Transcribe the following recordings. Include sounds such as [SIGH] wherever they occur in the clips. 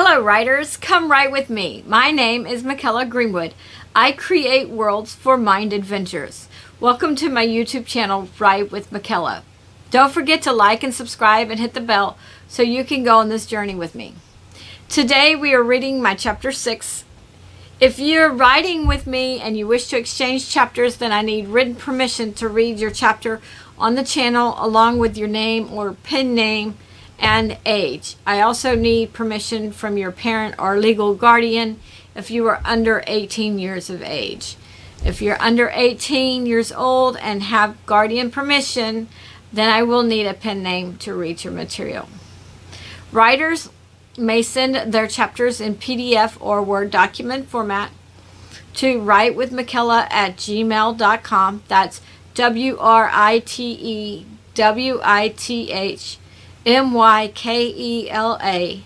Hello, writers. Come write with me. My name is Mykela Greenwood. I create worlds for mind adventures. Welcome to my YouTube channel, Write with Mykela. Don't forget to like and subscribe and hit the bell so you can go on this journey with me. Today we are reading my chapter 6. If you're writing with me and you wish to exchange chapters, then I need written permission to read your chapter on the channel along with your name or pen name and age. I also need permission from your parent or legal guardian if you are under 18 years of age. If you're under 18 years old and have guardian permission, then I will need a pen name to read your material. Writers may send their chapters in PDF or Word document format to write with Mykela at gmail.com. That's W R I T E W I T H M Y K E L A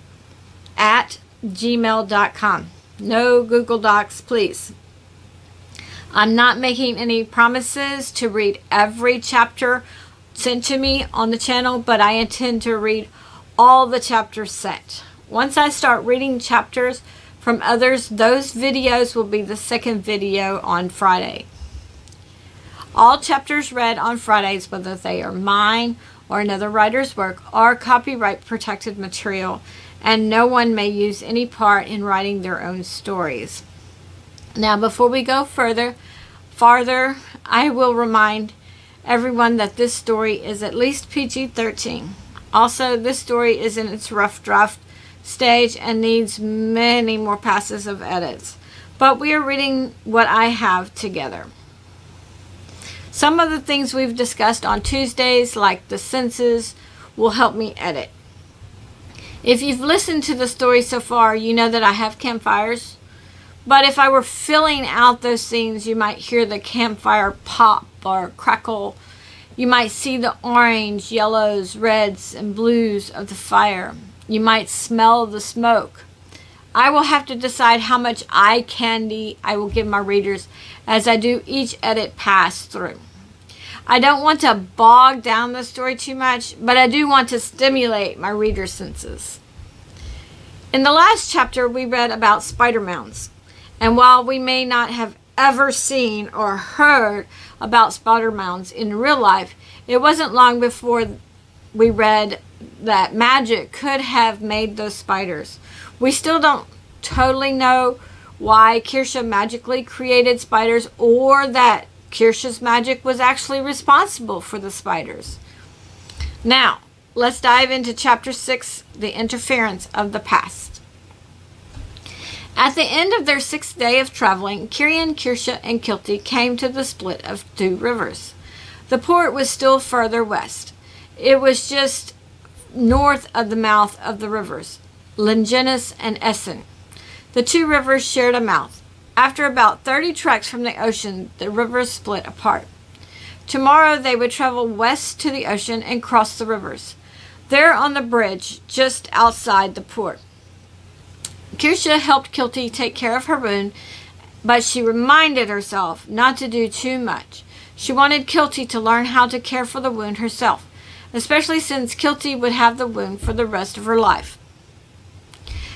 at gmail.com. No Google Docs, please. I'm not making any promises to read every chapter sent to me on the channel, but I intend to read all the chapters sent. Once I start reading chapters from others, those videos will be the second video on Friday. All chapters read on Fridays, whether they are mine or another writer's work are copyright protected material and no one may use any part in writing their own stories. Now before we go further, farther, I will remind everyone that this story is at least PG-13. Also, this story is in its rough draft stage and needs many more passes of edits. But we are reading what I have together. Some of the things we've discussed on Tuesdays, like the senses, will help me edit. If you've listened to the story so far, you know that I have campfires. But if I were filling out those scenes, you might hear the campfire pop or crackle. You might see the orange, yellows, reds, and blues of the fire. You might smell the smoke. I will have to decide how much eye candy I will give my readers as I do each edit pass through. I don't want to bog down the story too much, but I do want to stimulate my reader's senses. In the last chapter, we read about spider mounds. And while we may not have ever seen or heard about spider mounds in real life, it wasn't long before we read that magic could have made those spiders. We still don't totally know why Kirsche magically created spiders or that Kirsche's magic was actually responsible for the spiders. Now, let's dive into chapter 6, the interference of the past. At the end of their sixth day of traveling, Kirian, Kirsche, and Kilty came to the split of two rivers. The port was still further west. It was just north of the mouth of the rivers, Lingenus and Essen. The two rivers shared a mouth. After about 30 treks from the ocean, the rivers split apart. Tomorrow they would travel west to the ocean and cross the rivers. There on the bridge, just outside the port. Kirsche helped Kilty take care of her wound, but she reminded herself not to do too much. She wanted Kilty to learn how to care for the wound herself, especially since Kilty would have the wound for the rest of her life.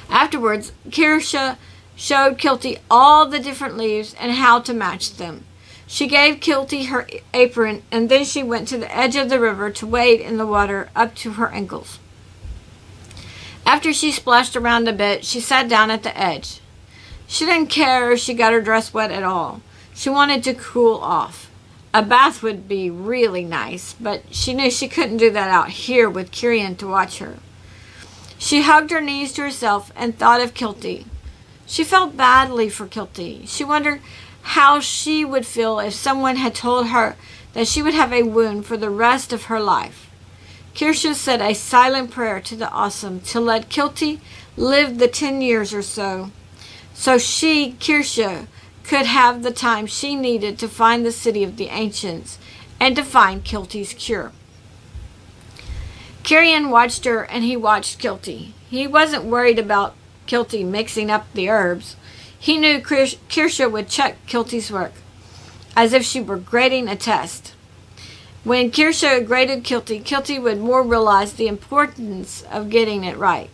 Afterwards, Kirsche showed Kilty all the different leaves and how to match them. She gave Kilty her apron and then she went to the edge of the river to wade in the water up to her ankles. After she splashed around a bit, she sat down at the edge. She didn't care if she got her dress wet at all. She wanted to cool off. A bath would be really nice, but she knew she couldn't do that out here with Kirian to watch her. She hugged her knees to herself and thought of Kilty. She felt badly for Kilty. She wondered how she would feel if someone had told her that she would have a wound for the rest of her life. Kirsche said a silent prayer to the awesome to let Kilty live the ten years or so, so she, Kirsche, could have the time she needed to find the city of the ancients and to find Kilty's cure. Kirian watched her and he watched Kilty. He wasn't worried about Kilty mixing up the herbs. He knew Kirsche would check Kilty's work, as if she were grading a test. When Kirsche graded Kilty, Kilty would more realize the importance of getting it right.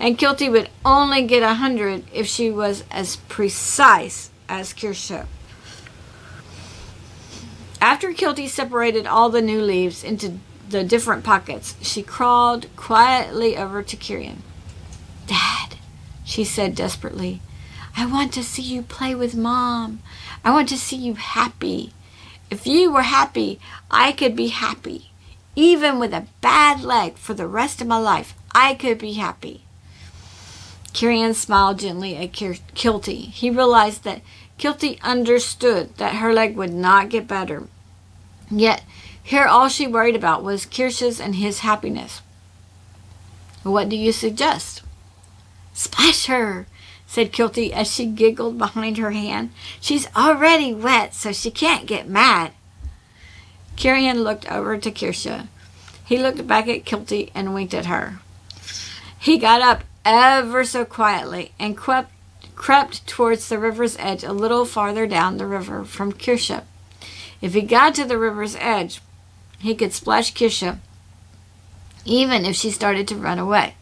and Kilty would only get a hundred if she was as precise as Kirsche. After Kilty separated all the new leaves into the different pockets, she crawled quietly over to Kirian. She said desperately, I want to see you play with Mom. I want to see you happy. If you were happy, I could be happy. Even with a bad leg for the rest of my life, I could be happy. Kirian smiled gently at Kilty. He realized that Kilty understood that her leg would not get better. Yet, here all she worried about was Kirsch's and his happiness. What do you suggest? Splash her, said Kilty as she giggled behind her hand. She's already wet, so she can't get mad. Kirian looked over to Kirsche. He looked back at Kilty and winked at her. He got up ever so quietly and crept crept towards the river's edge a little farther down the river from Kirsche. If he got to the river's edge, he could splash Kirsche, even if she started to run away.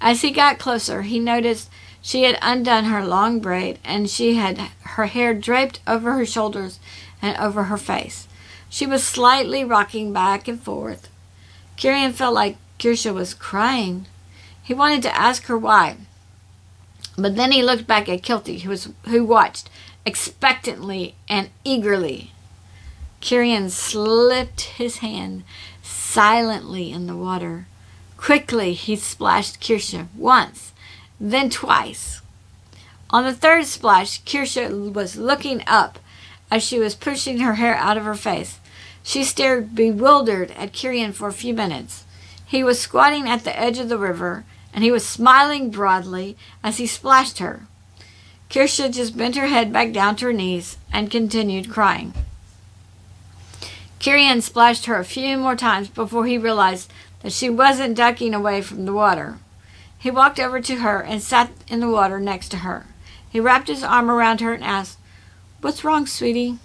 As he got closer, he noticed she had undone her long braid and she had her hair draped over her shoulders and over her face. She was slightly rocking back and forth. Kirian felt like Kirsche was crying. He wanted to ask her why, but then he looked back at Kilty, who, was, who watched expectantly and eagerly. Kirian slipped his hand silently in the water. Quickly he splashed Kirsche once, then twice. On the third splash, Kirsche was looking up as she was pushing her hair out of her face. She stared bewildered at Kirian for a few minutes. He was squatting at the edge of the river, and he was smiling broadly as he splashed her. Kirsche just bent her head back down to her knees and continued crying. Kirian splashed her a few more times before he realized that she wasn't ducking away from the water. He walked over to her and sat in the water next to her. He wrapped his arm around her and asked, What's wrong, sweetie?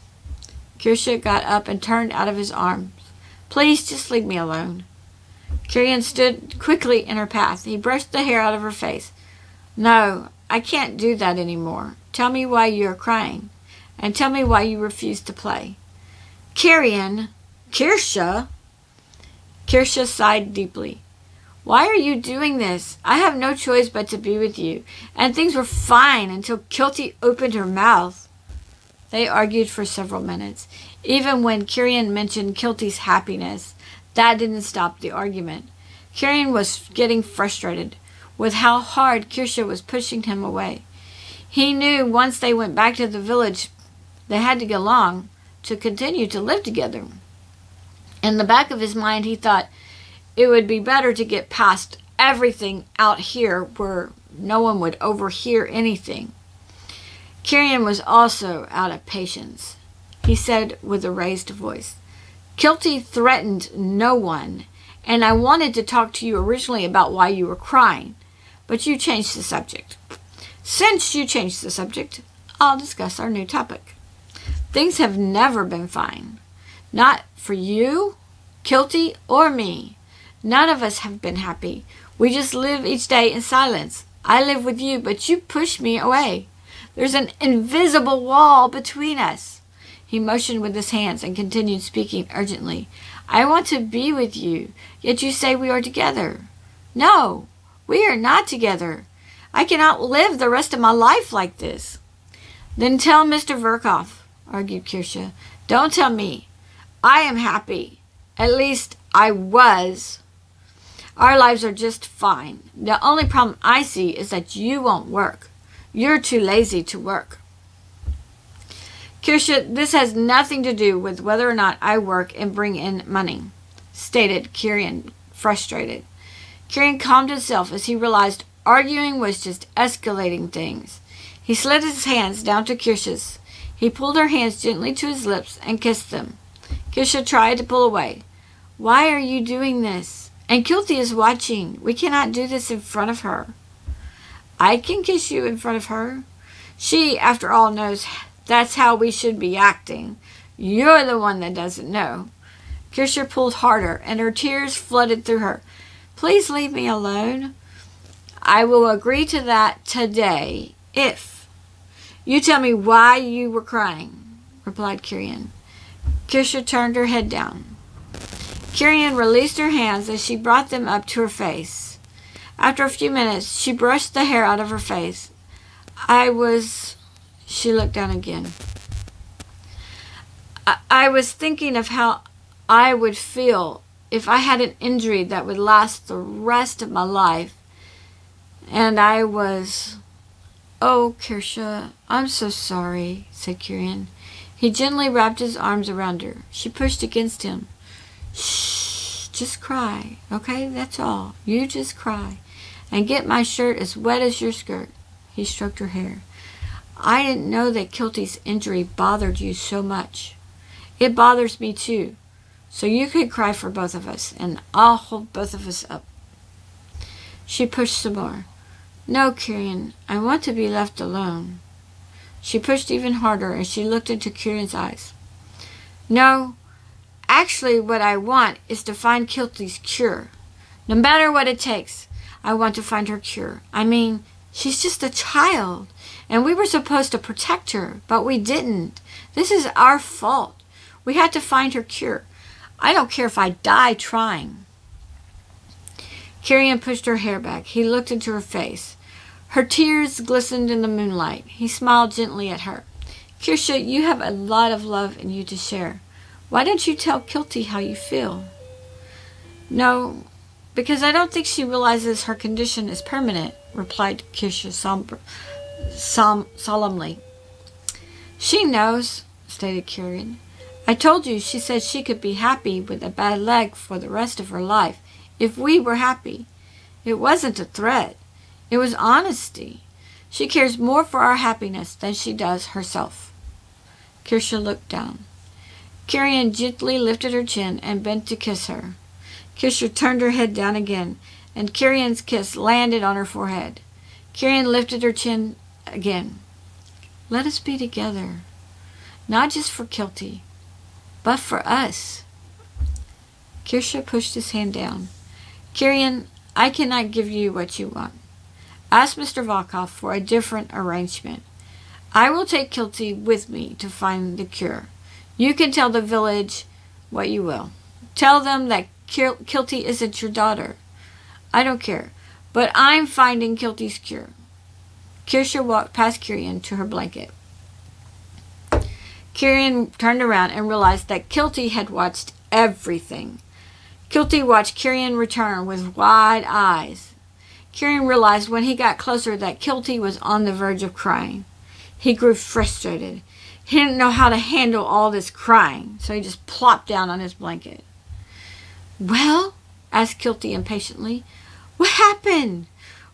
Kirsche got up and turned out of his arms. Please just leave me alone. Kirian stood quickly in her path. He brushed the hair out of her face. No, I can't do that any more. Tell me why you are crying, and tell me why you refuse to play. Kirian, Kirsche. Kirsche sighed deeply. Why are you doing this? I have no choice but to be with you. And things were fine until Kilty opened her mouth. They argued for several minutes. Even when Kirian mentioned Kilty's happiness, that didn't stop the argument. Kirian was getting frustrated with how hard Kirsche was pushing him away. He knew once they went back to the village, they had to get along to continue to live together. In the back of his mind, he thought it would be better to get past everything out here where no one would overhear anything. Kirian was also out of patience. He said with a raised voice, Kilty threatened no one, and I wanted to talk to you originally about why you were crying, but you changed the subject. Since you changed the subject, I'll discuss our new topic. Things have never been fine. Not for you, Kilty, or me. None of us have been happy. We just live each day in silence. I live with you, but you push me away. There's an invisible wall between us. He motioned with his hands and continued speaking urgently. I want to be with you, yet you say we are together. No, we are not together. I cannot live the rest of my life like this. Then tell Mr. Verkov, argued Kirsche. Don't tell me. I am happy. At least I was. Our lives are just fine. The only problem I see is that you won't work. You're too lazy to work. Kirsche, this has nothing to do with whether or not I work and bring in money, stated Kirian, frustrated. Kirian calmed himself as he realized arguing was just escalating things. He slid his hands down to Kirsche's. He pulled her hands gently to his lips and kissed them. Kirsche tried to pull away. Why are you doing this? And Kilty is watching. We cannot do this in front of her. I can kiss you in front of her. She, after all, knows that's how we should be acting. You're the one that doesn't know. Kirsche pulled harder, and her tears flooded through her. Please leave me alone. I will agree to that today if you tell me why you were crying, replied Kirian. Kirsha turned her head down. Kirian released her hands as she brought them up to her face. After a few minutes, she brushed the hair out of her face. I was. She looked down again. I, I was thinking of how I would feel if I had an injury that would last the rest of my life. And I was. Oh, Kirsha, I'm so sorry, said Kirian. He gently wrapped his arms around her. She pushed against him. Shh, just cry, okay? That's all. You just cry. And get my shirt as wet as your skirt. He stroked her hair. I didn't know that Kilty's injury bothered you so much. It bothers me too. So you could cry for both of us, and I'll hold both of us up. She pushed some more. No, Kirian, I want to be left alone. She pushed even harder and she looked into Kirian's eyes. No, actually what I want is to find Kilty's cure. No matter what it takes, I want to find her cure. I mean, she's just a child, and we were supposed to protect her, but we didn't. This is our fault. We had to find her cure. I don't care if I die trying. Kirian pushed her hair back. He looked into her face. Her tears glistened in the moonlight. He smiled gently at her. Kirsha, you have a lot of love in you to share. Why don't you tell Kilty how you feel? No, because I don't think she realizes her condition is permanent, replied Kirsha somber, som solemnly. She knows, stated Kirian. I told you she said she could be happy with a bad leg for the rest of her life if we were happy. It wasn't a threat. It was honesty. She cares more for our happiness than she does herself. Kirsha looked down. Kirian gently lifted her chin and bent to kiss her. Kirsha turned her head down again, and Kirian's kiss landed on her forehead. Kirian lifted her chin again. Let us be together, not just for Kilty, but for us. Kirsha pushed his hand down. Kirian, I cannot give you what you want. Ask Mr. Volkov for a different arrangement. I will take Kilty with me to find the cure. You can tell the village what you will. Tell them that Kilty isn't your daughter. I don't care. But I'm finding Kilty's cure. Kirsha walked past Kirian to her blanket. Kirian turned around and realized that Kilty had watched everything. Kilty watched Kirian return with wide eyes. Kirian realized when he got closer that Kilty was on the verge of crying. He grew frustrated. He didn't know how to handle all this crying, so he just plopped down on his blanket. Well, asked Kilty impatiently, what happened?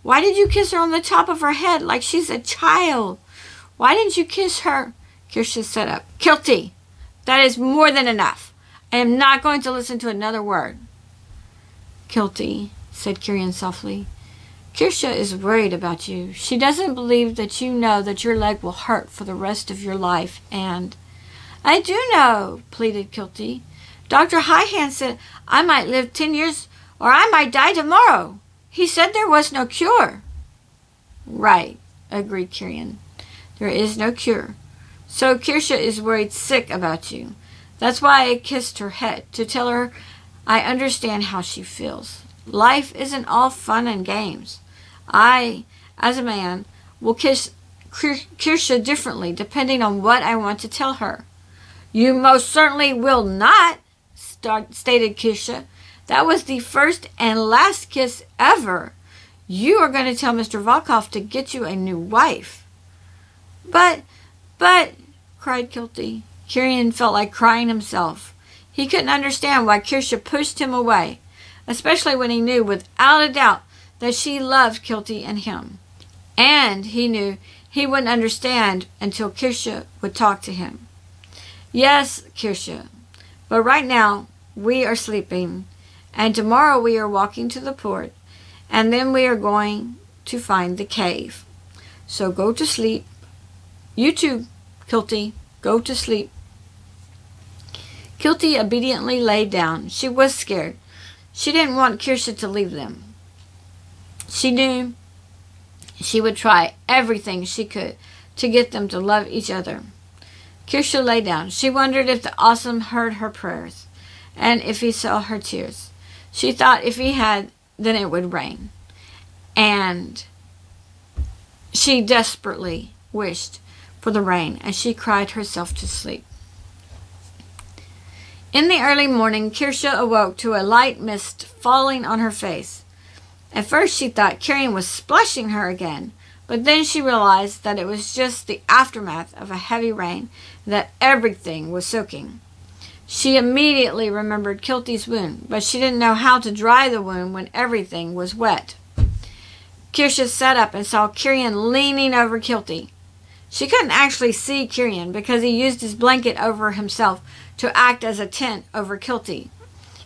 Why did you kiss her on the top of her head like she's a child? Why didn't you kiss her? Kirsha sat up. Kilty, that is more than enough. I am not going to listen to another word. Kilty, said Kirian softly, Kirsha is worried about you. She doesn't believe that you know that your leg will hurt for the rest of your life, and... I do know, pleaded Kilty. Dr. Highhand said I might live ten years or I might die tomorrow. He said there was no cure. Right, agreed Kirian. There is no cure. So Kirsha is worried sick about you. That's why I kissed her head, to tell her I understand how she feels. Life isn't all fun and games. I, as a man, will kiss Kirsha differently depending on what I want to tell her. You most certainly will not, stated Kirsha. That was the first and last kiss ever. You are going to tell Mr. Volkov to get you a new wife. But, but, cried Kilty. Kirian felt like crying himself. He couldn't understand why Kirsha pushed him away, especially when he knew without a doubt that she loved Kilty and him. And he knew he wouldn't understand until Kirsha would talk to him. Yes, Kirsha, but right now we are sleeping, and tomorrow we are walking to the port, and then we are going to find the cave. So go to sleep. You too, Kilty, go to sleep. Kilty obediently lay down. She was scared. She didn't want Kirsha to leave them. She knew She would try everything she could to get them to love each other. Kirsha lay down. She wondered if the awesome heard her prayers and if he saw her tears. She thought if he had, then it would rain. And she desperately wished for the rain as she cried herself to sleep. In the early morning, Kirsha awoke to a light mist falling on her face. At first, she thought Kirian was splashing her again, but then she realized that it was just the aftermath of a heavy rain, that everything was soaking. She immediately remembered Kilty's wound, but she didn't know how to dry the wound when everything was wet. Kirsha sat up and saw Kirian leaning over Kilty. She couldn't actually see Kirian because he used his blanket over himself to act as a tent over Kilty.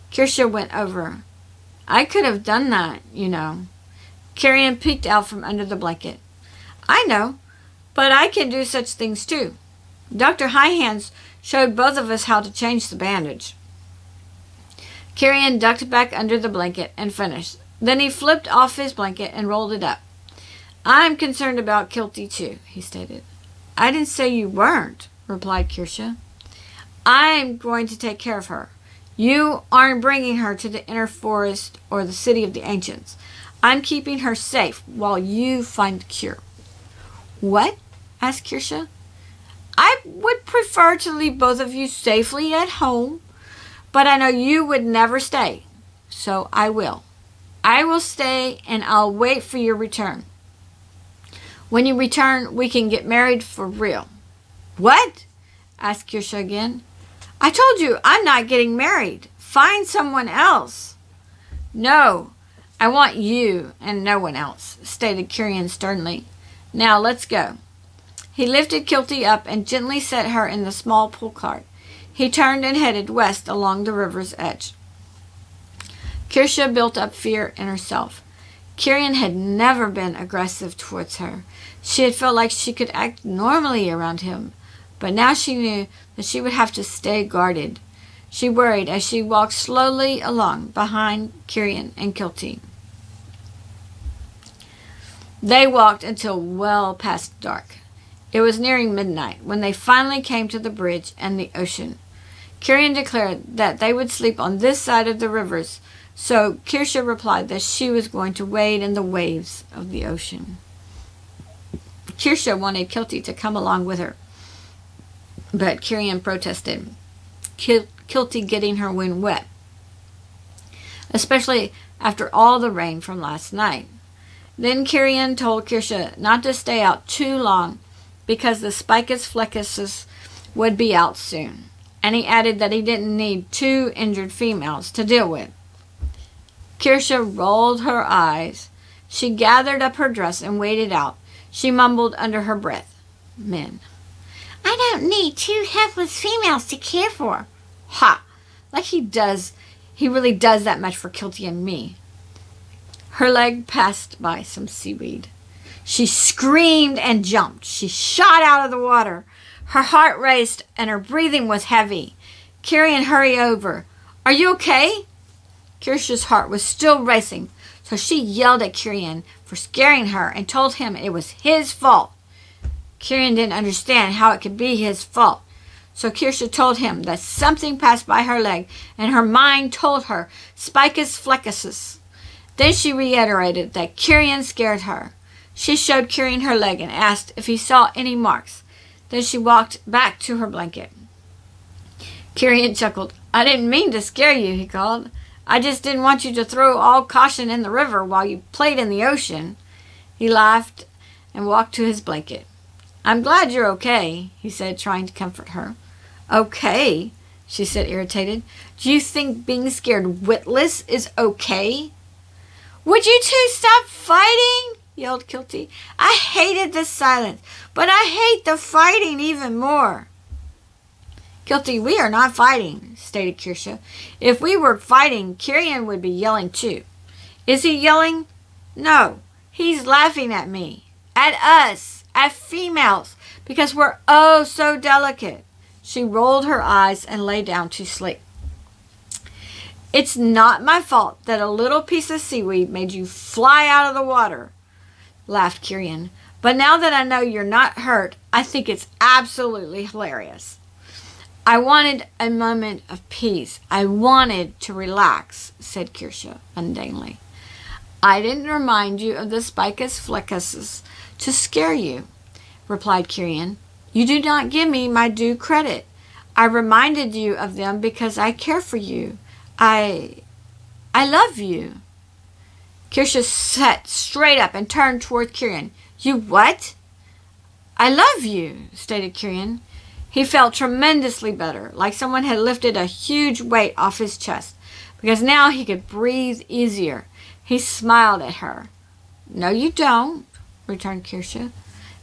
Kirsha went over. I could have done that, you know. Kirian peeked out from under the blanket. I know, but I can do such things too. Dr. Highhands showed both of us how to change the bandage. Kirian ducked back under the blanket and finished. Then he flipped off his blanket and rolled it up. I'm concerned about Kilty too, he stated. I didn't say you weren't, replied Kirsha. I'm going to take care of her. You aren't bringing her to the inner forest or the city of the ancients. I'm keeping her safe while you find the cure. What? asked Kirsha. I would prefer to leave both of you safely at home, but I know you would never stay, so I will. I will stay and I'll wait for your return. When you return, we can get married for real. What? asked Kirsha again. I told you I'm not getting married. Find someone else. No, I want you and no one else, stated Kirian sternly. Now let's go. He lifted Kilty up and gently set her in the small pull cart. He turned and headed west along the river's edge. Kirsha built up fear in herself. Kirian had never been aggressive towards her. She had felt like she could act normally around him, but now she knew that she would have to stay guarded. She worried as she walked slowly along behind Kirian and Kilty. They walked until well past dark. It was nearing midnight when they finally came to the bridge and the ocean. Kirian declared that they would sleep on this side of the rivers, so Kirsha replied that she was going to wade in the waves of the ocean. Kirsha wanted Kilty to come along with her, but Kirian protested. Kil- Kilty getting her wind wet, especially after all the rain from last night. Then Kirian told Kirsha not to stay out too long because the Spicus fleckus would be out soon. And he added that he didn't need two injured females to deal with. Kirsha rolled her eyes. She gathered up her dress and waded out. She mumbled under her breath, Men. I don't need two helpless females to care for. Ha! Like he does, he really does that much for Kilty and me. Her leg passed by some seaweed. She screamed and jumped. She shot out of the water. Her heart raced and her breathing was heavy. Kirian hurried over. Are you okay? Kirsha's heart was still racing, so she yelled at Kirian for scaring her and told him it was his fault. Kirian didn't understand how it could be his fault. So Kirsha told him that something passed by her leg, and her mind told her Spicus fleckus. Then she reiterated that Kirian scared her. She showed Kirian her leg and asked if he saw any marks. Then she walked back to her blanket. Kirian chuckled. I didn't mean to scare you, he called. I just didn't want you to throw all caution in the river while you played in the ocean. He laughed and walked to his blanket. I'm glad you're okay, he said, trying to comfort her. Okay, she said, irritated. Do you think being scared witless is okay? Would you two stop fighting? yelled Kilty. I hated the silence, but I hate the fighting even more. Kilty, we are not fighting, stated Kirsha. If we were fighting, Kirian would be yelling too. Is he yelling? No, he's laughing at me, at us, at females, because we're oh so delicate. She rolled her eyes and lay down to sleep. It's not my fault that a little piece of seaweed made you fly out of the water laughed Kirian. But now that I know you're not hurt, I think it's absolutely hilarious. I wanted a moment of peace. I wanted to relax, said Kirsche undainly. I didn't remind you of the spicus fleckus to scare you, replied Kirian. You do not give me my due credit. I reminded you of them because I care for you. I I love you. Kirsha sat straight up and turned toward Kirian. You what? I love you, stated Kirian. He felt tremendously better, like someone had lifted a huge weight off his chest, because now he could breathe easier. He smiled at her. No, you don't, returned Kirsche.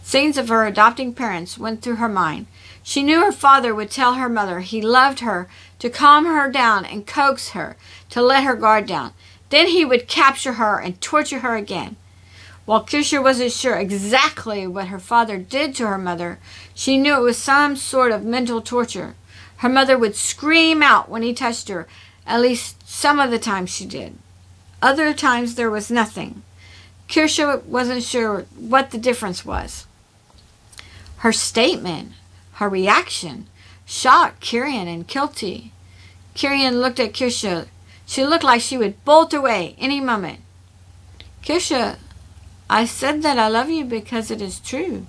Scenes of her adopting parents went through her mind. She knew her father would tell her mother he loved her to calm her down and coax her to let her guard down. Then he would capture her and torture her again. While Kirsche wasn't sure exactly what her father did to her mother, she knew it was some sort of mental torture. Her mother would scream out when he touched her. At least some of the time she did. Other times there was nothing. Kirsche wasn't sure what the difference was. Her statement, her reaction, shocked Kirian and Kilty. Kirian looked at Kirsche. She looked like she would bolt away any moment. Kirsche I said that I love you because it is true,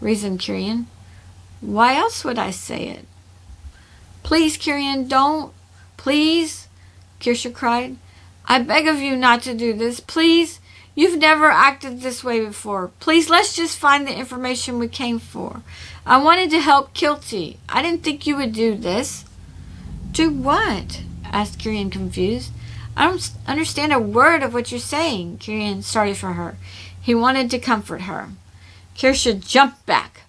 reasoned Kirian. Why else would I say it? Please, Kirian, don't. Please, Kirsche cried. I beg of you not to do this. Please. You've never acted this way before. Please, let's just find the information we came for. I wanted to help Kilty. I didn't think you would do this. Do what? asked Kirian, confused. I don't understand a word of what you're saying. Kirian started for her. He wanted to comfort her. Kirsche jumped back.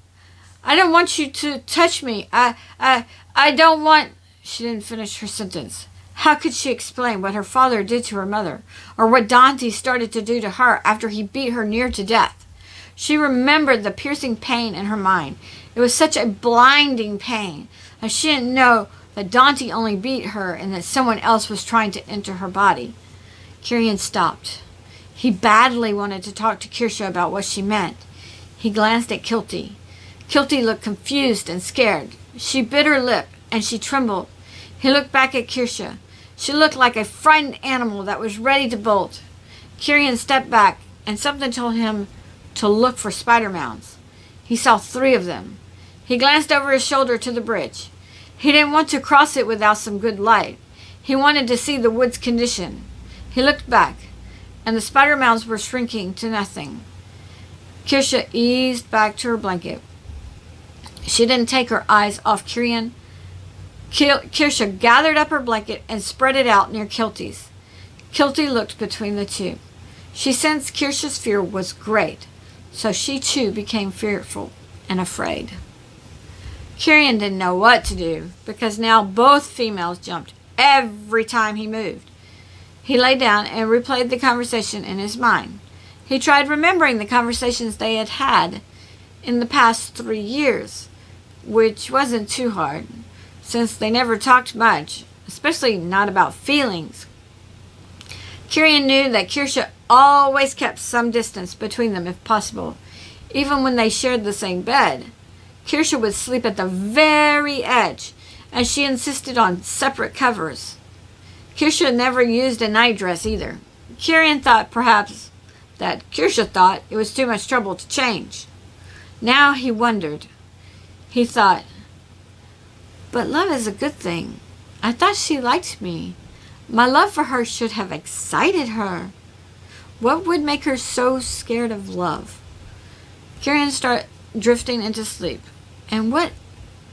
I don't want you to touch me. I, I, I don't want... She didn't finish her sentence. How could she explain what her father did to her mother, or what Dante started to do to her after he beat her near to death? She remembered the piercing pain in her mind. It was such a blinding pain that she didn't know that Dante only beat her and that someone else was trying to enter her body. Kirian stopped. He badly wanted to talk to Kirsche about what she meant. He glanced at Kilty. Kilty looked confused and scared. She bit her lip, and she trembled. He looked back at Kirsche. She looked like a frightened animal that was ready to bolt. Kirian stepped back, and something told him to look for spider mounds. He saw three of them. He glanced over his shoulder to the bridge. He didn't want to cross it without some good light. He wanted to see the wood's condition. He looked back and the spider mounds were shrinking to nothing. Kirsche eased back to her blanket. She didn't take her eyes off Kirian. Kirsche gathered up her blanket and spread it out near Kilty's. Kilty looked between the two. She sensed Kirsche's fear was great, so she too became fearful and afraid. Kirian didn't know what to do because now both females jumped every time he moved. He lay down and replayed the conversation in his mind. He tried remembering the conversations they had had in the past three years, which wasn't too hard, since they never talked much, especially not about feelings. Kirian knew that Kirsche always kept some distance between them if possible, even when they shared the same bed. Kirsche would sleep at the very edge, and she insisted on separate covers. Kirsche never used a nightdress either. Kirian thought perhaps that Kirsche thought it was too much trouble to change. Now he wondered. He thought, but love is a good thing. I thought she liked me. My love for her should have excited her. What would make her so scared of love? Kirian started drifting into sleep. And what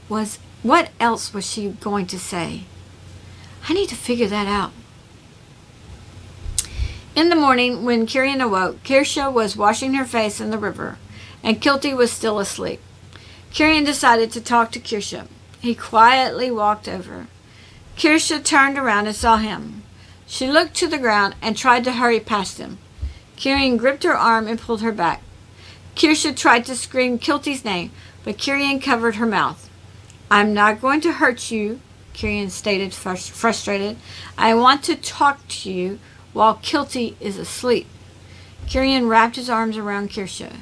was what else was she going to say? I need to figure that out. In the morning, when Kirian awoke, Kirsche was washing her face in the river, and Kilty was still asleep. Kirian decided to talk to Kirsche. He quietly walked over. Kirsche turned around and saw him. She looked to the ground and tried to hurry past him. Kirian gripped her arm and pulled her back. Kirsche tried to scream Kilty's name, but Kirian covered her mouth. I'm not going to hurt you, Kirian stated frustrated. I want to talk to you while Kilty is asleep. Kirian wrapped his arms around Kirsha.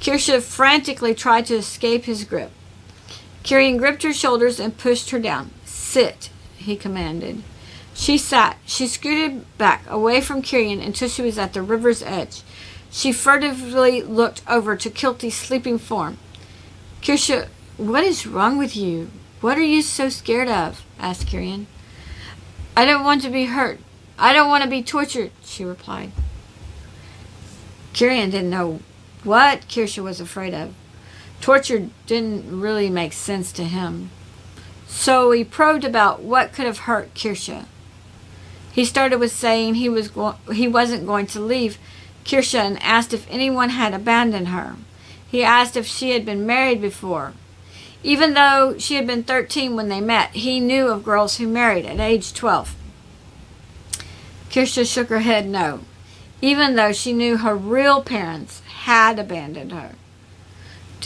Kirsha frantically tried to escape his grip. Kirian gripped her shoulders and pushed her down. Sit, he commanded. She sat. She scooted back away from Kirian until she was at the river's edge. She furtively looked over to Kilty's sleeping form. Kirsha, what is wrong with you? What are you so scared of? asked Kirian. I don't want to be hurt. I don't want to be tortured, she replied. Kirian didn't know what Kirsha was afraid of. Torture didn't really make sense to him. So he probed about what could have hurt Kirsha. He started with saying he was go- he wasn't going to leave Kirsha and asked if anyone had abandoned her. He asked if she had been married before. Even though she had been 13 when they met, he knew of girls who married at age 12. Kirsha shook her head no, even though she knew her real parents had abandoned her.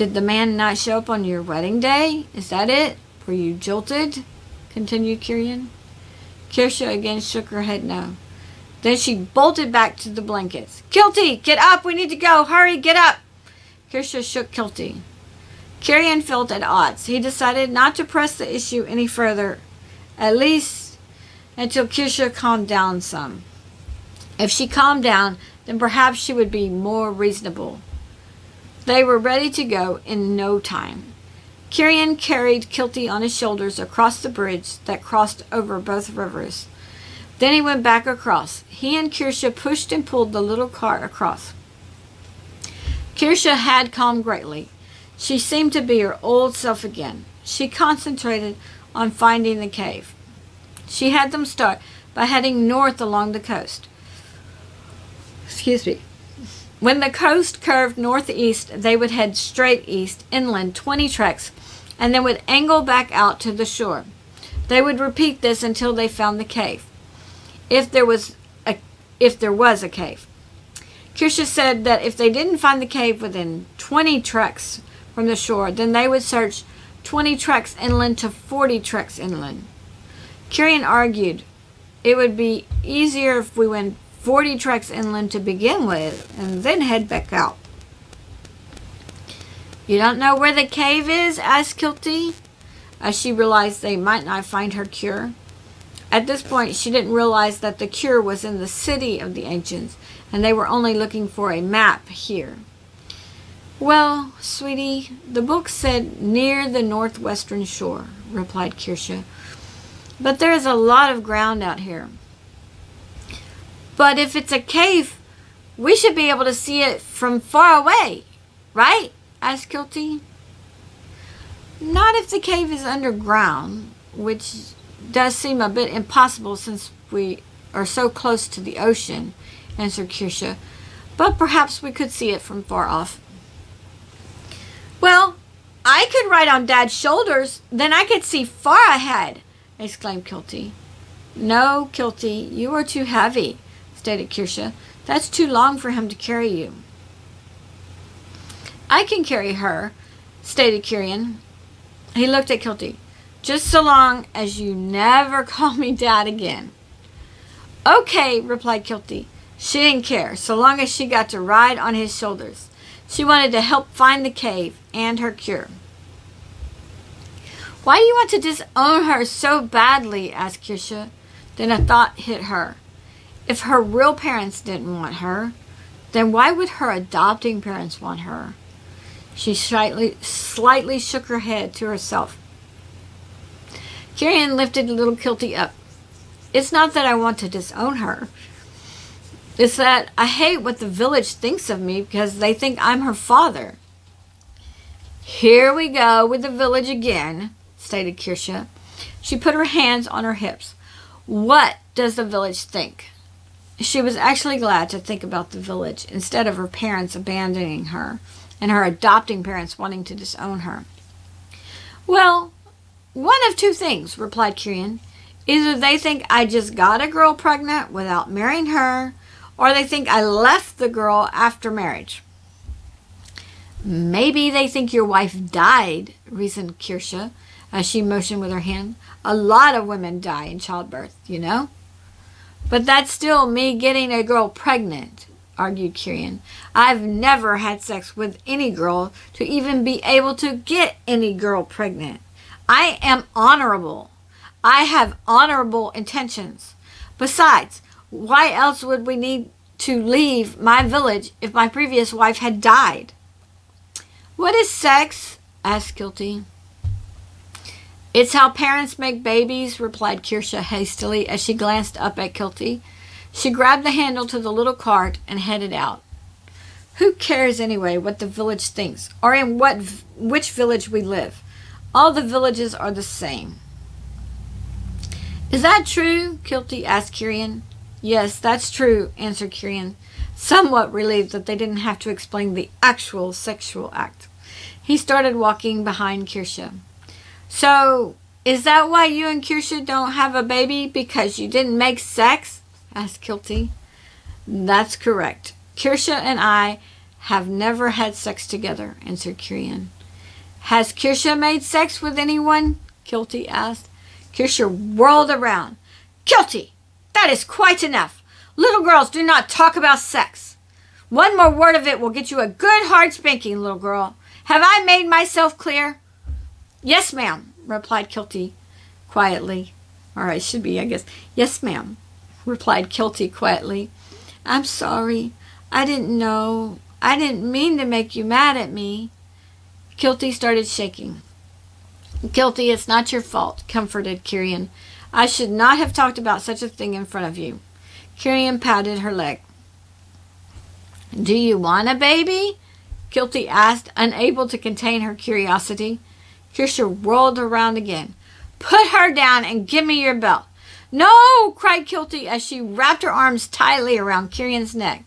Did the man not show up on your wedding day? Is that it? Were you jilted? continued Kirian. Kirsha again shook her head no. Then she bolted back to the blankets. Kilty, get up! We need to go! Hurry, get up! Kirsha shook Kilty. Kirian felt at odds. He decided not to press the issue any further, at least until Kirsha calmed down some. If she calmed down, then perhaps she would be more reasonable. They were ready to go in no time. Kirian carried Kilty on his shoulders across the bridge that crossed over both rivers. Then he went back across. He and Kirsha pushed and pulled the little cart across. Kirsha had calmed greatly. She seemed to be her old self again. She concentrated on finding the cave. She had them start by heading north along the coast. Excuse me. When the coast curved northeast, they would head straight east, inland 20 treks, and then would angle back out to the shore. They would repeat this until they found the cave. If there was a if there was a cave. Kirsha said that if they didn't find the cave within 20 treks from the shore, then they would search 20 treks inland to 40 treks inland. Kirian argued it would be easier if we went 40 treks inland to begin with and then head back out. You don't know where the cave is? asked Kilty, as she realized they might not find her cure. At this point, she didn't realize that the cure was in the city of the ancients, and they were only looking for a map here. Well, sweetie, the book said near the northwestern shore, replied Kirsha. But there is a lot of ground out here. But if it's a cave, we should be able to see it from far away, right? asked Kilty. Not if the cave is underground, which does seem a bit impossible since we are so close to the ocean, answered Kirsha. But perhaps we could see it from far off. Well, I could ride on Dad's shoulders, then I could see far ahead, exclaimed Kilty. No, Kilty, you are too heavy, stated Kirsha. That's too long for him to carry you. I can carry her, stated Kirian. He looked at Kilty. Just so long as you never [LAUGHS] call me Dad again. Okay, replied Kilty. She didn't care, so long as she got to ride on his shoulders. She wanted to help find the cave and her cure. Why do you want to disown her so badly? asked Kirsha. Then a thought hit her. If her real parents didn't want her, then why would her adopting parents want her? She slightly, slightly shook her head to herself. Kirian lifted little Kilty up. It's not that I want to disown her. It's that I hate what the village thinks of me because they think I'm her father. Here we go with the village again, stated Kirsha. She put her hands on her hips. What does the village think? She was actually glad to think about the village instead of her parents abandoning her and her adopting parents wanting to disown her. Well, one of two things, replied Kirian. Either they think I just got a girl pregnant without marrying her, or they think I left the girl after marriage. Maybe they think your wife died, reasoned Kirsha as she motioned with her hand. A lot of women die in childbirth, you know. But that's still me getting a girl pregnant. argued Kirian. I've never had sex with any girl to even be able to get any girl pregnant. I am honorable. I have honorable intentions. Besides, why else would we need to leave my village if my previous wife had died? What is sex? asked Kilty. It's how parents make babies, replied Kirsha hastily as she glanced up at Kilty. She grabbed the handle to the little cart and headed out. Who cares anyway what the village thinks or in what which village we live? All the villages are the same. Is that true? Kilty asked Kirian. Yes, that's true, answered Kirian, somewhat relieved that they didn't have to explain the actual sexual act. He started walking behind Kirsha. So, is that why you and Kirsha don't have a baby? Because you didn't make sex? asked Kilty. That's correct. Kirsha and I have never had sex together, answered Kirian. Has Kirsha made sex with anyone? Kilty asked. Kirsha whirled around. Kilty, that is quite enough. Little girls do not talk about sex. One more word of it will get you a good hard spanking, little girl. Have I made myself clear? Yes, ma'am, replied Kilty quietly. Or I should be, I guess. Yes, ma'am, replied Kilty quietly. I'm sorry. I didn't know. I didn't mean to make you mad at me. Kilty started shaking. Kilty, it's not your fault, comforted Kirian. I should not have talked about such a thing in front of you. Kirian patted her leg. Do you want a baby? Kilty asked, unable to contain her curiosity. Kirsha whirled around again. Put her down and give me your belt. No! cried Kilty as she wrapped her arms tightly around Kirian's neck.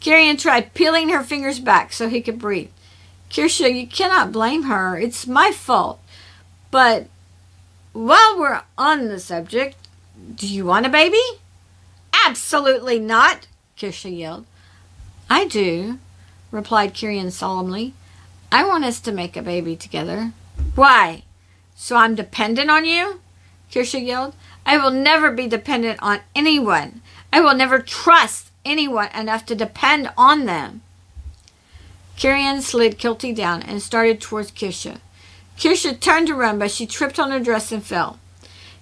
Kirian tried peeling her fingers back so he could breathe. Kirsha, you cannot blame her. It's my fault. But while we're on the subject, do you want a baby? Absolutely not, Kirsha yelled. I do, replied Kirian solemnly. I want us to make a baby together. Why? So I'm dependent on you? Kirsha yelled. I will never be dependent on anyone. I will never trust anyone enough to depend on them. Kirian slid Kilty down and started towards Kirsha. Kirsha turned to run, but she tripped on her dress and fell.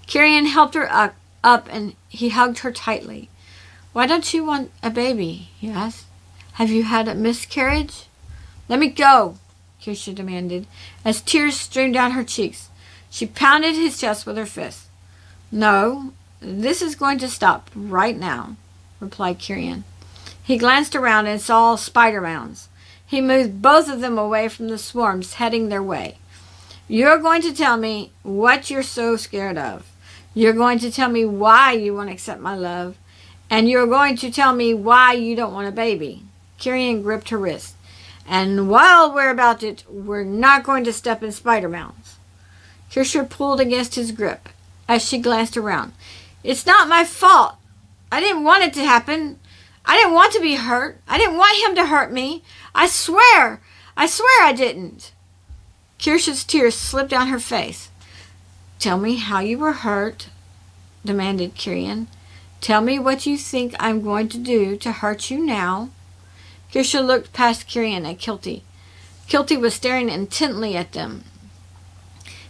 Kirian helped her up, up and he hugged her tightly. Why don't you want a baby? he asked. Have you had a miscarriage? Let me go, Kirsha demanded, as tears streamed down her cheeks. She pounded his chest with her fist. No, this is going to stop right now, replied Kirian. He glanced around and saw spider mounds. He moved both of them away from the swarms heading their way. You're going to tell me what you're so scared of. You're going to tell me why you won't accept my love. And you're going to tell me why you don't want a baby. Kirian gripped her wrist. And while we're about it, we're not going to step in spider mounds. Kirsha pulled against his grip as she glanced around. It's not my fault. I didn't want it to happen. I didn't want to be hurt. I didn't want him to hurt me. I swear. I swear I didn't. Kirsha's tears slipped down her face. Tell me how you were hurt, demanded Kirian. Tell me what you think I'm going to do to hurt you now. Kirsha looked past Kirian at Kilty. Kilty was staring intently at them.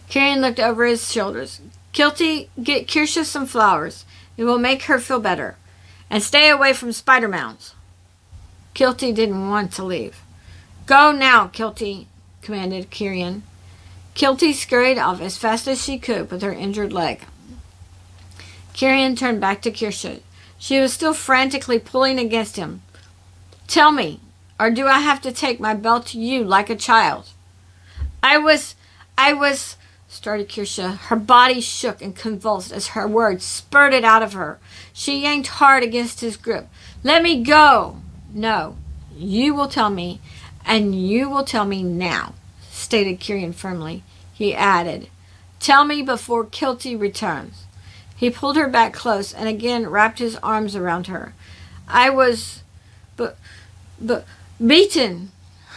Kirian looked over his shoulders. Kilty, get Kirsha some flowers. It will make her feel better. And stay away from spider mounds. Kilty didn't want to leave. Go now, Kilty, commanded Kirian. Kilty scurried off as fast as she could with her injured leg. Kirian turned back to Kirsha. She was still frantically pulling against him. Tell me, or do I have to take my belt to you like a child? I was, I was, started Kirsha. Her body shook and convulsed as her words spurted out of her. She yanked hard against his grip. Let me go! No, you will tell me, and you will tell me now, stated Kirian firmly. He added, Tell me before Kilty returns. He pulled her back close and again wrapped his arms around her. I was, but, but, beaten.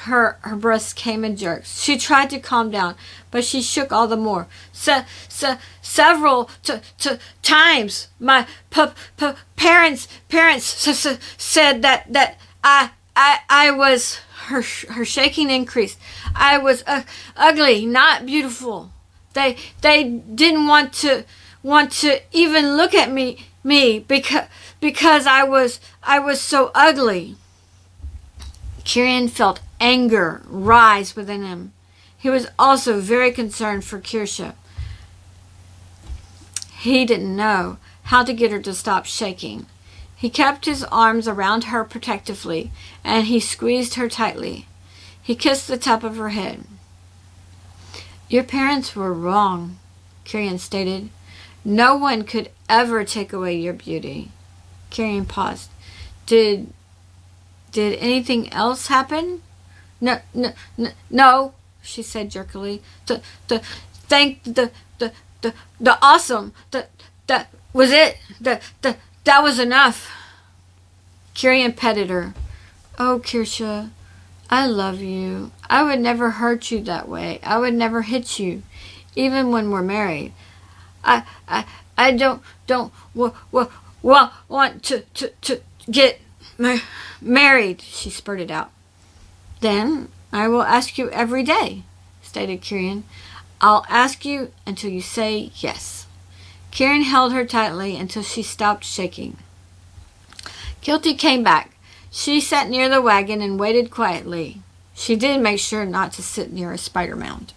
Her, her breast came in jerks. She tried to calm down, but she shook all the more. Se, se, several t, t, times, my p, p, parents parents s, s, said that that I, I, I was, her, her shaking increased. I was uh, ugly, not beautiful. They, they didn't want to, want to even look at me, me because, because I was, I was so ugly. Kirian felt anger rise within him. He was also very concerned for Kirsha. He didn't know how to get her to stop shaking. He kept his arms around her protectively, and he squeezed her tightly. He kissed the top of her head. Your parents were wrong, Kirian stated. No one could ever take away your beauty. Kirian paused. Did did anything else happen? No, no, no, no she said jerkily. The, the, thank the, the, the, the awesome. The, that was it. The, the, that was enough. Kirian petted her. Oh, Kirsha, I love you. I would never hurt you that way. I would never hit you, even when we're married. I, I, I don't, don't, w- w- w- want to, to, to get ma- married, she spurted out. Then I will ask you every day, stated Kirian. I'll ask you until you say yes. Kirian held her tightly until she stopped shaking. Kilty came back. She sat near the wagon and waited quietly. She did make sure not to sit near a spider mound.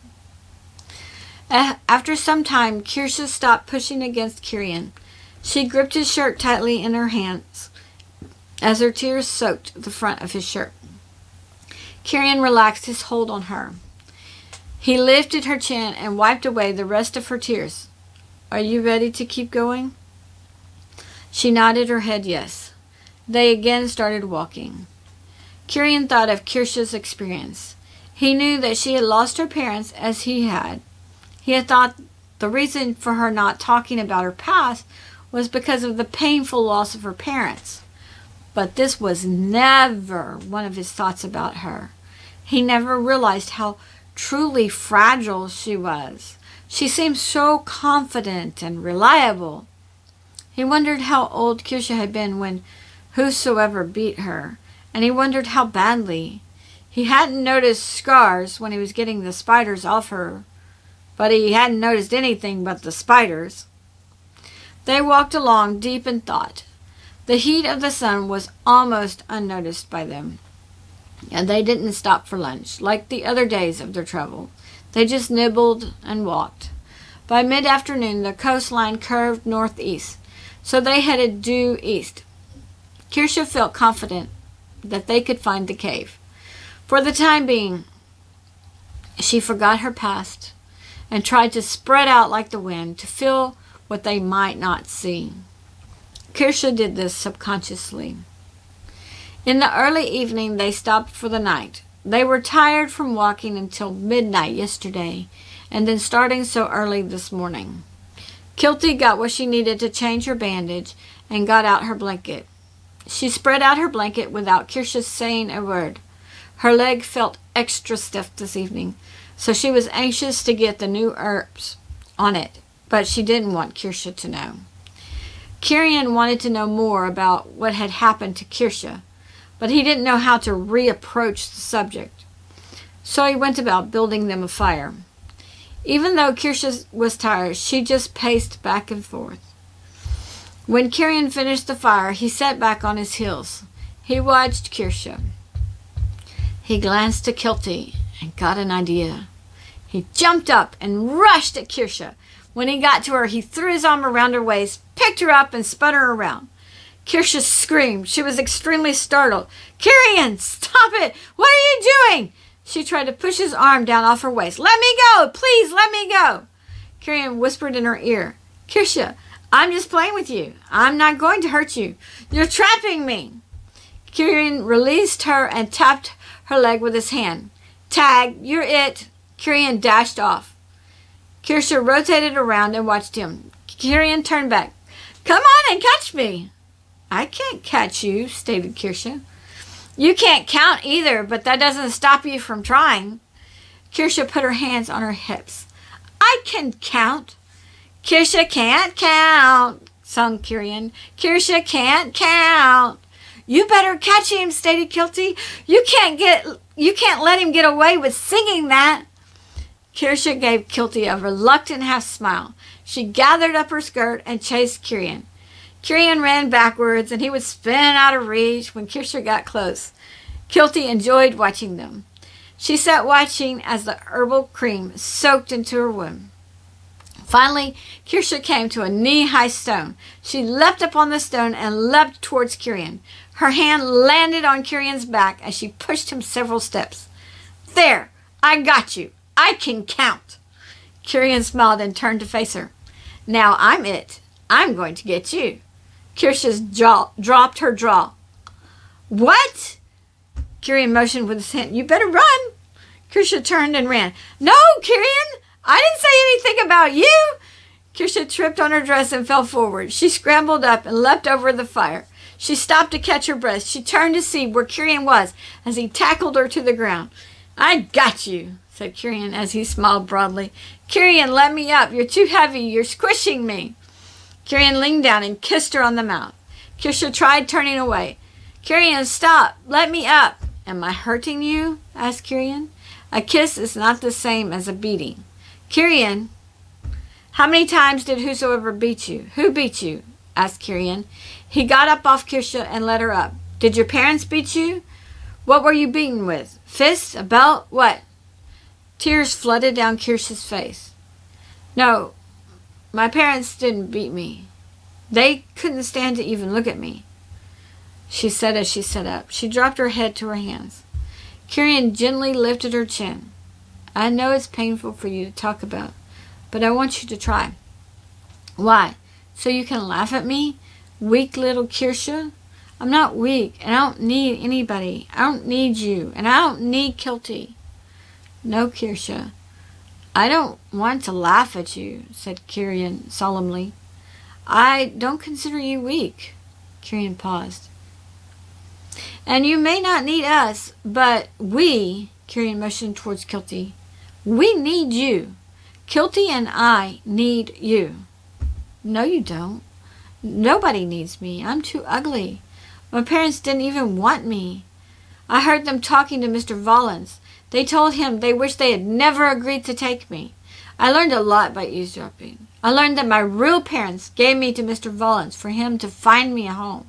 Eh, after some time, Kirsha stopped pushing against Kirian. She gripped his shirt tightly in her hands as her tears soaked the front of his shirt. Kirian relaxed his hold on her. He lifted her chin and wiped away the rest of her tears. Are you ready to keep going? She nodded her head yes. They again started walking. Kirian thought of Kirsha's experience. He knew that she had lost her parents as he had. He had thought the reason for her not talking about her past was because of the painful loss of her parents. But this was never one of his thoughts about her. He never realized how truly fragile she was. She seemed so confident and reliable. He wondered how old Kirsha had been when whosoever beat her, and he wondered how badly. He hadn't noticed scars when he was getting the spiders off her, but he hadn't noticed anything but the spiders. They walked along deep in thought. The heat of the sun was almost unnoticed by them, and they didn't stop for lunch like the other days of their travel. They just nibbled and walked. By mid afternoon, the coastline curved northeast, so they headed due east. Kirsha felt confident that they could find the cave. For the time being, she forgot her past and tried to spread out like the wind to feel what they might not see. Kirsha did this subconsciously. In the early evening, they stopped for the night. They were tired from walking until midnight yesterday and then starting so early this morning. Kilty got what she needed to change her bandage and got out her blanket. She spread out her blanket without Kirsha saying a word. Her leg felt extra stiff this evening, so she was anxious to get the new herbs on it, but she didn't want Kirsha to know. Kirian wanted to know more about what had happened to Kirsha, but he didn't know how to reapproach the subject. So he went about building them a fire. Even though Kirsha was tired, she just paced back and forth. When Kirian finished the fire, he sat back on his heels. He watched Kirsha. He glanced to Kilty and got an idea. He jumped up and rushed at Kirsha. When he got to her, he threw his arm around her waist, picked her up, and spun her around. Kirsha screamed. She was extremely startled. Kirian, stop it! What are you doing? She tried to push his arm down off her waist. Let me go! Please, let me go! Kirian whispered in her ear. Kirsha, I'm just playing with you. I'm not going to hurt you. You're trapping me. Kirian released her and tapped her leg with his hand. Tag, you're it. Kirian dashed off. Kirsha rotated around and watched him. Kirian turned back. Come on and catch me. I can't catch you, stated Kirsha. You can't count either, but that doesn't stop you from trying. Kirsha put her hands on her hips. I can count. Kirsha can't count, sung Kirian. Kirsha can't count. You better catch him, stated Kilty. You can't get you can't let him get away with singing that. Kirsha gave Kilty a reluctant half smile. She gathered up her skirt and chased Kirian. Kirian ran backwards and he would spin out of reach when Kirsha got close. Kilty enjoyed watching them. She sat watching as the herbal cream soaked into her womb. Finally, Kirsha came to a knee-high stone. She leapt upon the stone and leapt towards Kirian. Her hand landed on Kirian's back as she pushed him several steps. There! I got you! I can count! Kirian smiled and turned to face her. Now I'm it. I'm going to get you. Kirsha's jaw dropped her jaw. What? Kirian motioned with his hand. You better run. Kirsha turned and ran. No, Kirian! I didn't say anything about you! Kirsha tripped on her dress and fell forward. She scrambled up and leapt over the fire. She stopped to catch her breath. She turned to see where Kirian was as he tackled her to the ground. I got you, said Kirian as he smiled broadly. Kirian, let me up. You're too heavy. You're squishing me. Kirian leaned down and kissed her on the mouth. Kirsha tried turning away. Kirian, stop. Let me up. Am I hurting you? asked Kirian. A kiss is not the same as a beating. Kirian, how many times did whosoever beat you? Who beat you? asked Kirian. He got up off Kirsha and led her up. Did your parents beat you? What were you beaten with? Fists? A belt? What? Tears flooded down Kirsha's face. No, my parents didn't beat me. They couldn't stand to even look at me. She said as she sat up. She dropped her head to her hands. Kirian gently lifted her chin. I know it's painful for you to talk about, but I want you to try. Why? So you can laugh at me? Weak little Kirsha? I'm not weak, and I don't need anybody. I don't need you, and I don't need Kilty. No, Kirsha. I don't want to laugh at you, said Kirian solemnly. I don't consider you weak. Kirian paused. And you may not need us, but we, Kirian motioned towards Kilty, we need you. Kilty and I need you. No, you don't. Nobody needs me. I'm too ugly. My parents didn't even want me. I heard them talking to Mr. Vollins. They told him they wished they had never agreed to take me. I learned a lot by eavesdropping. I learned that my real parents gave me to Mr. Vollins for him to find me a home.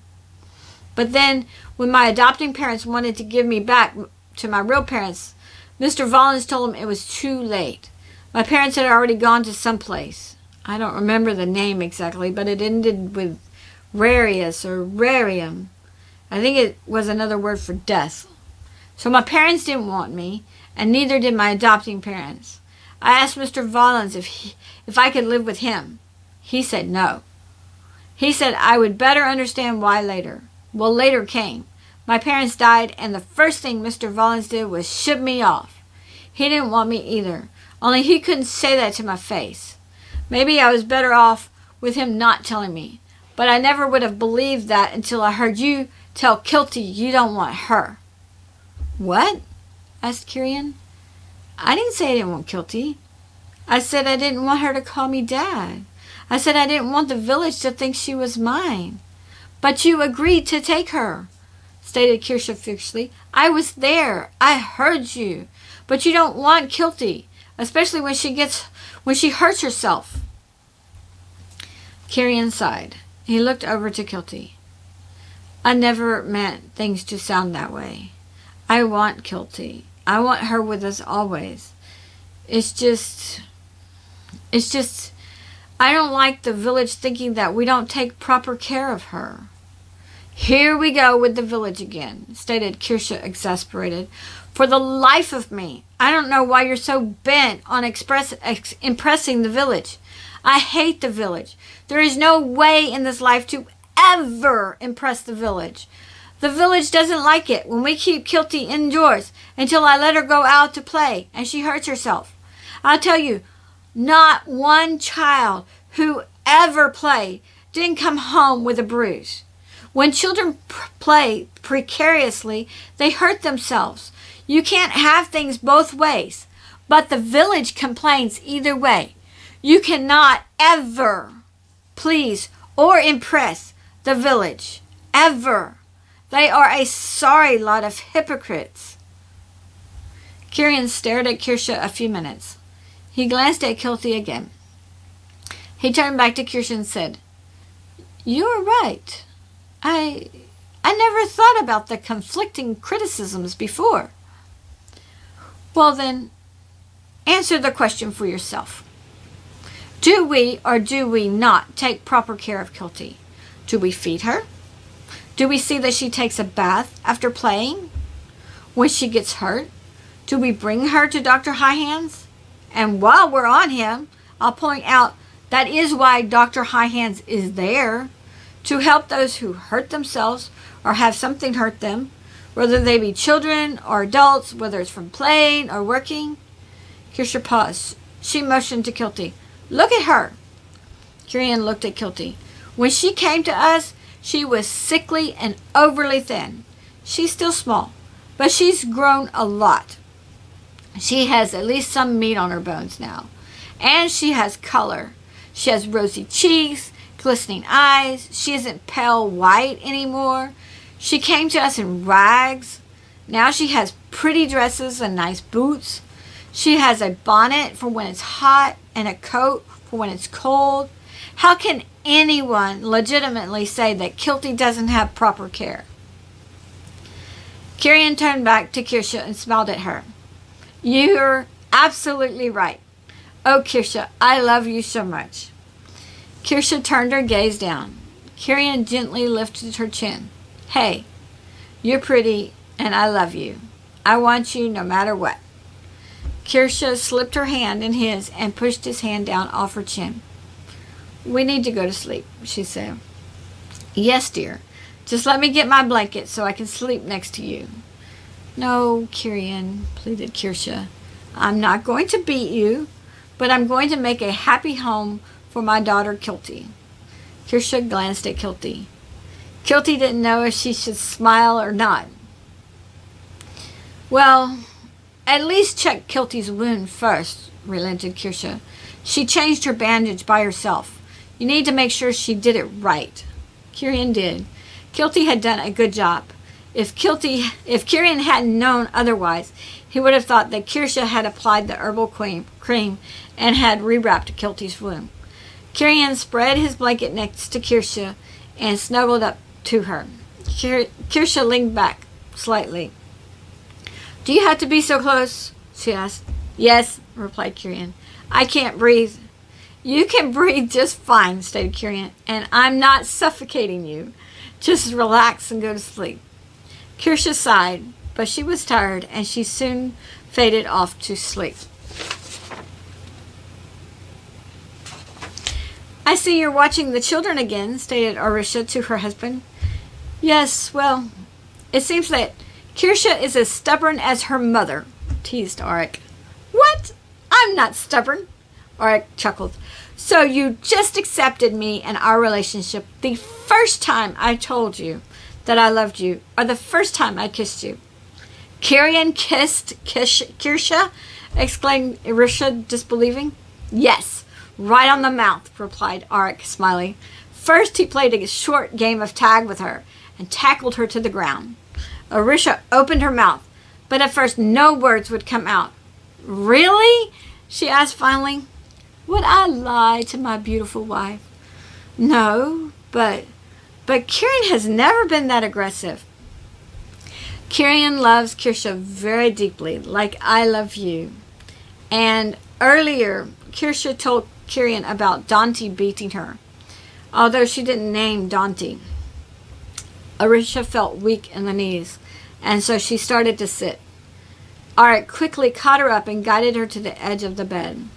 But then, when my adopting parents wanted to give me back to my real parents, Mr. Vollins told them it was too late. My parents had already gone to some place. I don't remember the name exactly, but it ended with rarius or rarium. I think it was another word for death. So my parents didn't want me, and neither did my adopting parents. I asked Mr. Vollins if, he, if I could live with him. He said no. He said I would better understand why later. Well, later came. My parents died, and the first thing Mr. Vollins did was ship me off. He didn't want me either, only he couldn't say that to my face. Maybe I was better off with him not telling me, but I never would have believed that until I heard you tell Kilty you don't want her. What? Asked Kirian. I didn't say I didn't want Kilty. I said I didn't want her to call me Dad. I said I didn't want the village to think she was mine. But you agreed to take her stated Kirsha fiercely. I was there. I heard you. But you don't want Kilty, especially when she gets when she hurts herself. Kirian sighed. He looked over to Kilty. I never meant things to sound that way. I want Kilty. I want her with us always. It's just it's just I don't like the village thinking that we don't take proper care of her. Here we go with the village again, stated Kirsha, exasperated. For the life of me, I don't know why you're so bent on express, ex, impressing the village. I hate the village. There is no way in this life to ever impress the village. The village doesn't like it when we keep Kilty indoors until I let her go out to play and she hurts herself. I'll tell you, not one child who ever played didn't come home with a bruise. When children play precariously, they hurt themselves. You can't have things both ways. But the village complains either way. You cannot ever please or impress the village. Ever. They are a sorry lot of hypocrites. Kirian stared at Kirsha a few minutes. He glanced at Kilty again. He turned back to Kirsha and said, You are right. I I never thought about the conflicting criticisms before. Well then, answer the question for yourself. Do we or do we not take proper care of Kilty? Do we feed her? Do we see that she takes a bath after playing? When she gets hurt, do we bring her to Dr. Highhands? And while we're on him, I'll point out that is why Dr. Highhands is there to help those who hurt themselves or have something hurt them, whether they be children or adults, whether it's from playing or working. Kirsha paused. She motioned to Kilty. Look at her. Kirian looked at Kilty. When she came to us, she was sickly and overly thin. She's still small, but she's grown a lot. She has at least some meat on her bones now. And she has color. She has rosy cheeks, glistening eyes. She isn't pale white anymore. She came to us in rags. Now she has pretty dresses and nice boots. She has a bonnet for when it's hot and a coat for when it's cold. How can anyone legitimately say that Kilty doesn't have proper care? Kirian turned back to Kirsha and smiled at her. You're absolutely right. Oh, Kirsha, I love you so much. Kirsha turned her gaze down. Kirian gently lifted her chin. Hey, you're pretty and I love you. I want you no matter what. Kirsha slipped her hand in his and pushed his hand down off her chin. We need to go to sleep, she said. Yes, dear. Just let me get my blanket so I can sleep next to you. No, Kirian, pleaded Kirsha. I'm not going to beat you, but I'm going to make a happy home for my daughter Kilty. Kirsha glanced at Kilty. Kilty didn't know if she should smile or not. Well, at least check Kilty's wound first, relented Kirsha. She changed her bandage by herself. You need to make sure she did it right. Kirian did. Kilty had done a good job. If Kilty, if Kirian hadn't known otherwise, he would have thought that Kirsha had applied the herbal cream and had rewrapped Kilty's wound. Kirian spread his blanket next to Kirsha and snuggled up to her. Kirsha leaned back slightly. Do you have to be so close? she asked. Yes, replied Kirian. I can't breathe. You can breathe just fine, stated Kirian, and I'm not suffocating you. Just relax and go to sleep. Kirsha sighed, but she was tired and she soon faded off to sleep. I see you're watching the children again, stated Arisha to her husband. Yes, well, it seems that Kirsha is as stubborn as her mother, teased Arik. What? I'm not stubborn, Arik chuckled. So you just accepted me and our relationship the first time I told you that I loved you, or the first time I kissed you. Kirian kissed Kish, Kirsha? exclaimed Arisha, disbelieving. Yes, right on the mouth, replied Arik, smiling. First, he played a short game of tag with her and tackled her to the ground. Arisha opened her mouth, but at first no words would come out. Really? she asked finally. Would I lie to my beautiful wife? No, but but Kirian has never been that aggressive. Kirian loves Kirsha very deeply, like I love you. And earlier, Kirsha told Kirian about Dante beating her, although she didn't name Dante. Arisha felt weak in the knees, and so she started to sit. Arik quickly caught her up and guided her to the edge of the bed.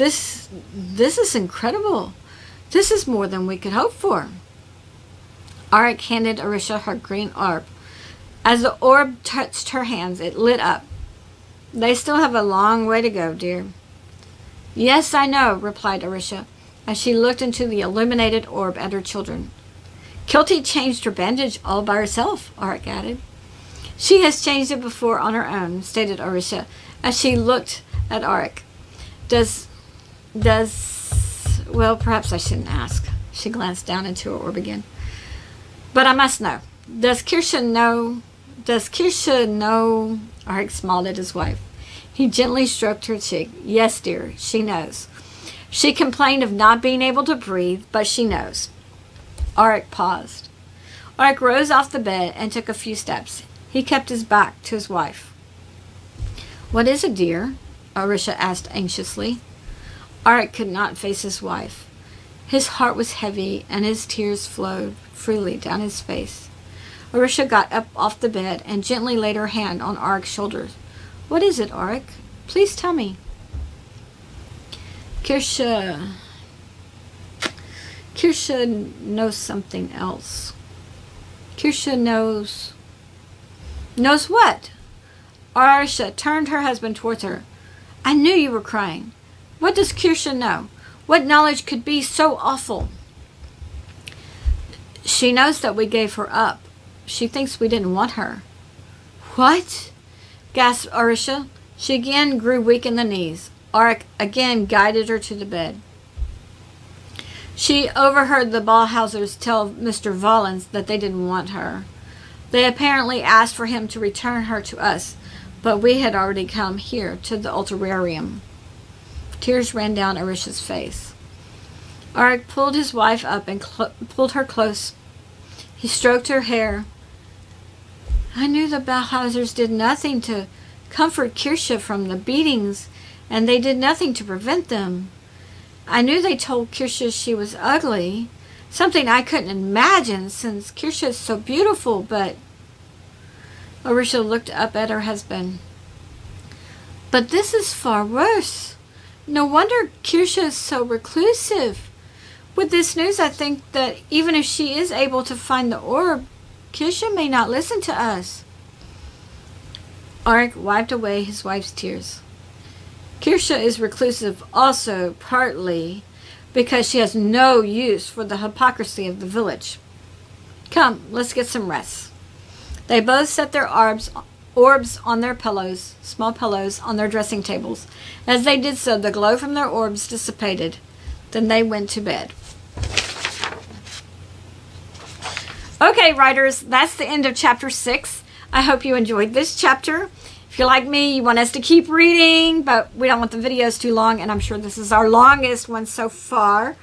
This, this is incredible. This is more than we could hope for. Arik handed Arisha her green orb. As the orb touched her hands, it lit up. They still have a long way to go, dear. Yes, I know, replied Arisha, as she looked into the illuminated orb at her children. Kilty changed her bandage all by herself, Arik added. She has changed it before on her own, stated Arisha, as she looked at Arik. Does, does, well, perhaps I shouldn't ask. She glanced down into her orb again. But I must know. Does Kirsha know? Does Kirsha know? Arik smiled at his wife. He gently stroked her cheek. Yes, dear, she knows. She complained of not being able to breathe, but she knows. Arik paused. Arik rose off the bed and took a few steps. He kept his back to his wife. What is it, dear? Arisha asked anxiously. Arik could not face his wife. His heart was heavy and his tears flowed freely down his face. Arisha got up off the bed and gently laid her hand on Arik's shoulders. What is it, Arik? Please tell me. Kirsha... Kirsha knows something else. Kirsha knows... Knows what? Arisha turned her husband towards her. I knew you were crying. What does Kirsha know? What knowledge could be so awful? She knows that we gave her up. She thinks we didn't want her. What? gasped Arisha. She again grew weak in the knees. Arik again guided her to the bed. She overheard the Ballhausers tell Mr. Valens that they didn't want her. They apparently asked for him to return her to us, but we had already come here to the ultrarium. Tears ran down Arisha's face. Arik pulled his wife up and pulled her close. He stroked her hair. I knew the Ballhausers did nothing to comfort Kirsha from the beatings, and they did nothing to prevent them. I knew they told Kirsha she was ugly, something I couldn't imagine since Kirsha is so beautiful, but... Arisha looked up at her husband. But this is far worse. No wonder Kirsha is so reclusive. With this news, I think that even if she is able to find the orb, Kirsha may not listen to us. Arik wiped away his wife's tears. Kirsha is reclusive also partly because she has no use for the hypocrisy of the village. Come, let's get some rest. They both set their orbs, orbs on their pillows, small pillows, on their dressing tables. As they did so, the glow from their orbs dissipated. Then they went to bed. Okay, writers, that's the end of chapter 6. I hope you enjoyed this chapter. If you're like me, you want us to keep reading, but we don't want the videos too long, and I'm sure this is our longest one so far.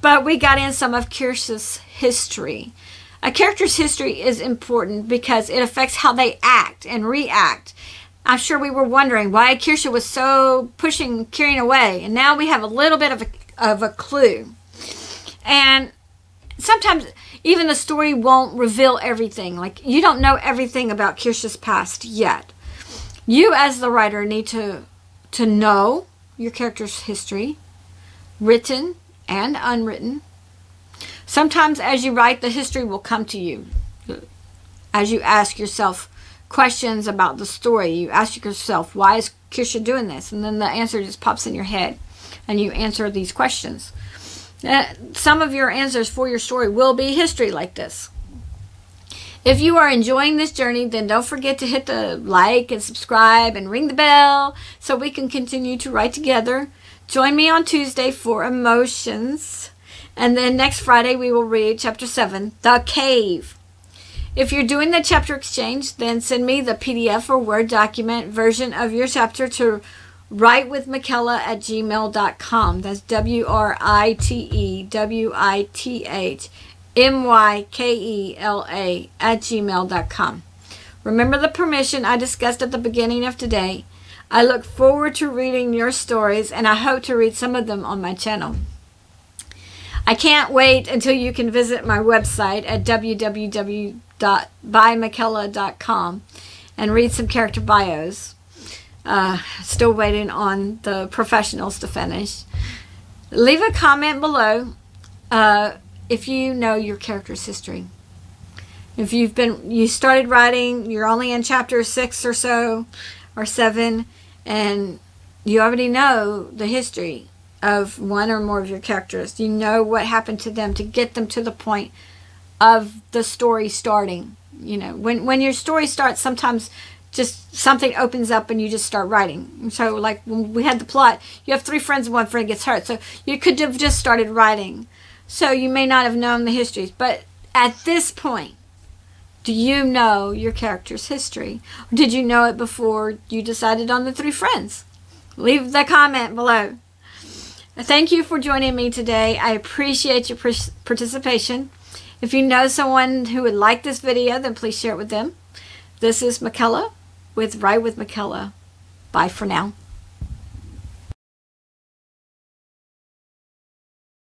But we got in some of Kirsha's history. A character's history is important because it affects how they act and react. I'm sure we were wondering why Kirsha was so pushing Kirian away, and now we have a little bit of a, of a clue. And sometimes even the story won't reveal everything. Like you don't know everything about Kirsha's past yet. You as the writer need to to know your character's history, written and unwritten. Sometimes as you write, the history will come to you. As you ask yourself questions about the story, you ask yourself, why is Kirsha doing this? And then the answer just pops in your head and you answer these questions. Uh, some of your answers for your story will be history like this. If you are enjoying this journey, then don't forget to hit the like and subscribe and ring the bell so we can continue to write together. Join me on Tuesday for Emotions. And then next Friday we will read chapter 7, The Cave. If you're doing the chapter exchange, then send me the PDF or Word document version of your chapter to writewithmykela at gmail.com. That's W R I T E W I T H M Y K E L A at gmail.com. Remember the permission I discussed at the beginning of today. I look forward to reading your stories and I hope to read some of them on my channel. I can't wait until you can visit my website at www.bymykela.com and read some character bios. Uh, still waiting on the professionals to finish. Leave a comment below uh, if you know your character's history. If you've been, you started writing, you're only in chapter six or so, or seven, and you already know the history of one or more of your characters. You know what happened to them to get them to the point of the story starting. You know, when when your story starts, sometimes just something opens up and you just start writing. So like when we had the plot, you have three friends and one friend gets hurt. So you could have just started writing. So you may not have known the histories. But at this point, Do you know your character's history? Or did you know it before you decided on the three friends? Leave the comment below. Thank you for joining me today. I appreciate your participation. If you know someone who would like this video, then please share it with them. This is Mykela with Write with Mykela. Bye for now.